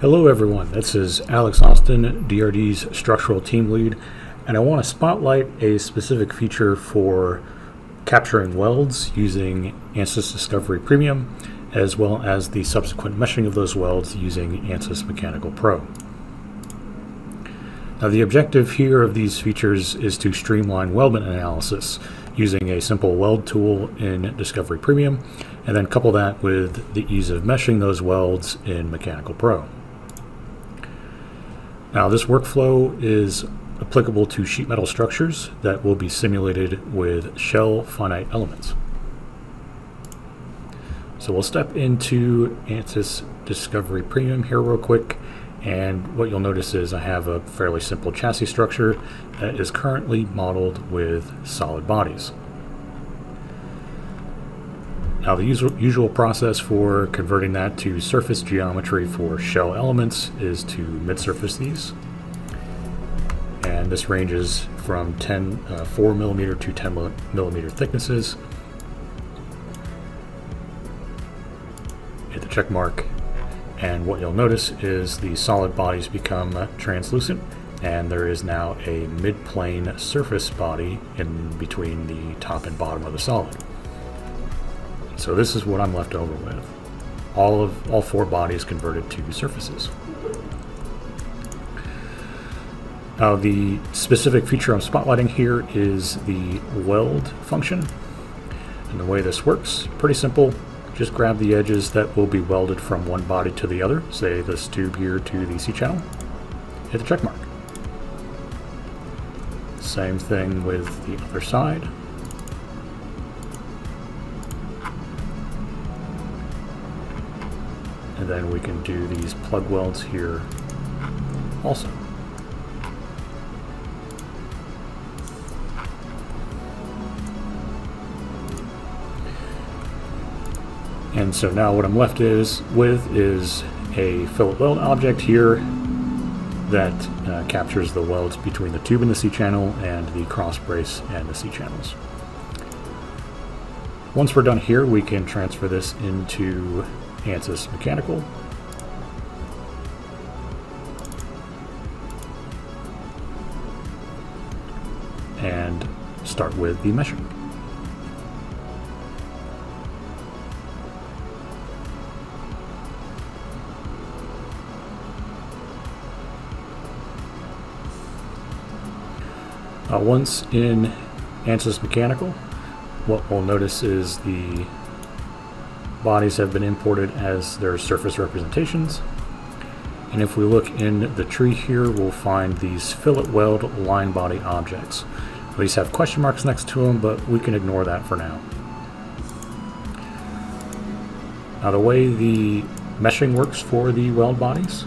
Hello everyone, this is Alex Austin, DRD's structural team lead, and I want to spotlight a specific feature for capturing welds using ANSYS Discovery Premium, as well as the subsequent meshing of those welds using ANSYS Mechanical Pro. Now the objective here of these features is to streamline weldment analysis using a simple weld tool in Discovery Premium, and then couple that with the ease of meshing those welds in Mechanical Pro. Now this workflow is applicable to sheet metal structures that will be simulated with shell finite elements. So we'll step into ANSYS Discovery Premium here real quick and what you'll notice is I have a fairly simple chassis structure that is currently modeled with solid bodies. Now the usual, process for converting that to surface geometry for shell elements is to mid-surface these. And this ranges from 10, uh, 4 millimeter to 10 millimeter thicknesses. Hit the check mark. And what you'll notice is the solid bodies become translucent and there is now a mid-plane surface body in between the top and bottom of the solid. So this is what I'm left over with. All of all four bodies converted to surfaces. Now the specific feature I'm spotlighting here is the weld function. And the way this works, pretty simple. Just grab the edges that will be welded from one body to the other, say this tube here to the C-channel, hit the check mark. Same thing with the other side. Then we can do these plug welds here also. And so now what I'm left is with is a fillet weld object here that uh, captures the welds between the tube and the C-channel and the cross brace and the C-channels. Once we're done here, we can transfer this into ANSYS Mechanical. And start with the meshing. Uh, once in ANSYS Mechanical, what we'll notice is the bodies have been imported as their surface representations. And if we look in the tree here, we'll find these fillet weld line body objects. These have question marks next to them, but we can ignore that for now. Now the way the meshing works for the weld bodies,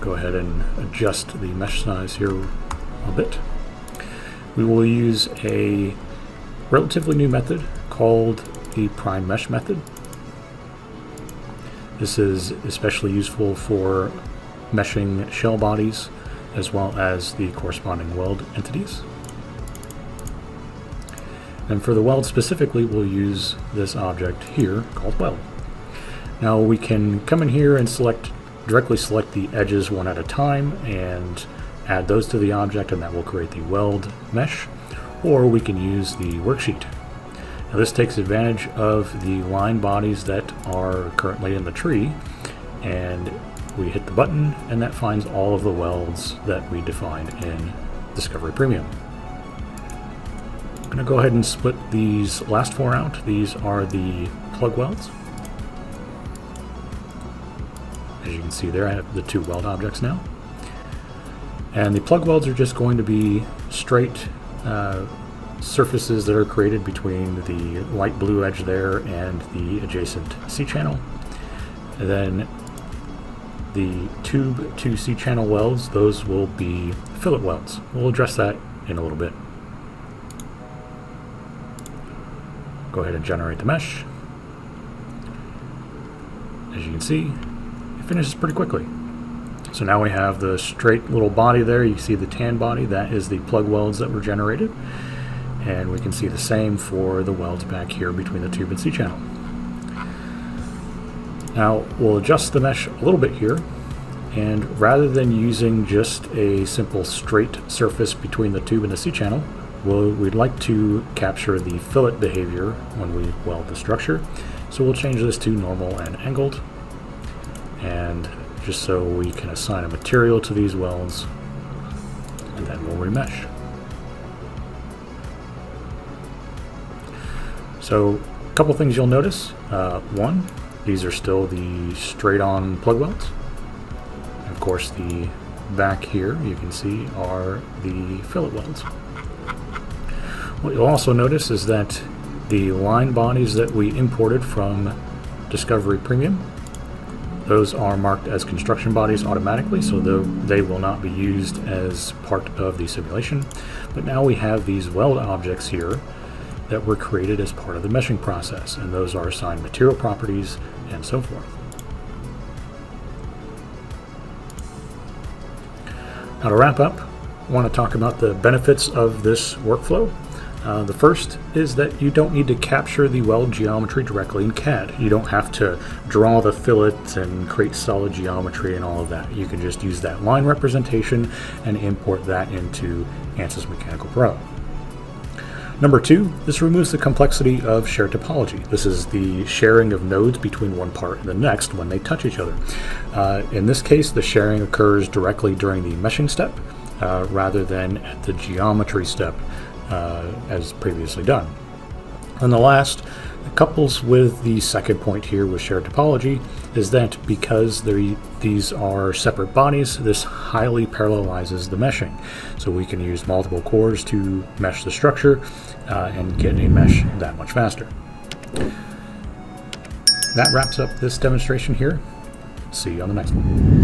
go ahead and adjust the mesh size here a bit. We will use a relatively new method called the prime mesh method. This is especially useful for meshing shell bodies as well as the corresponding weld entities. And for the weld specifically, we'll use this object here called weld. Now we can come in here and select directly select the edges one at a time and add those to the object and that will create the weld mesh or we can use the worksheet. Now this takes advantage of the line bodies that are currently in the tree and we hit the button and that finds all of the welds that we defined in Discovery Premium. I'm going to go ahead and split these last four out. These are the plug welds. As you can see there, I have the two weld objects now. And the plug welds are just going to be straight uh, surfaces that are created between the light blue edge there and the adjacent C-channel. Then the tube to C-channel welds, those will be fillet welds. We'll address that in a little bit. Go ahead and generate the mesh. As you can see, it finishes pretty quickly. So now we have the straight little body there. You see the tan body. That is the plug welds that were generated. And we can see the same for the welds back here between the tube and C-channel. Now we'll adjust the mesh a little bit here and rather than using just a simple straight surface between the tube and the C-channel, we'll, we'd like to capture the fillet behavior when we weld the structure. So we'll change this to normal and angled. And just so we can assign a material to these welds, and then we'll remesh. So a couple things you'll notice. Uh, one, these are still the straight-on plug welds. Of course, the back here, you can see, are the fillet welds. What you'll also notice is that the line bodies that we imported from Discovery Premium, those are marked as construction bodies automatically, so they will not be used as part of the simulation. But now we have these weld objects here that were created as part of the meshing process, and those are assigned material properties and so forth. Now to wrap up, I want to talk about the benefits of this workflow. Uh, the first is that you don't need to capture the weld geometry directly in CAD. You don't have to draw the fillet and create solid geometry and all of that. You can just use that line representation and import that into ANSYS Mechanical Pro. Number two, this removes the complexity of shared topology. This is the sharing of nodes between one part and the next when they touch each other. Uh, in this case, the sharing occurs directly during the meshing step uh, rather than at the geometry step uh, as previously done. And the last, couples with the second point here with shared topology is that because these are separate bodies, this highly parallelizes the meshing. So we can use multiple cores to mesh the structure uh, and get a mesh that much faster. That wraps up this demonstration here. See you on the next one.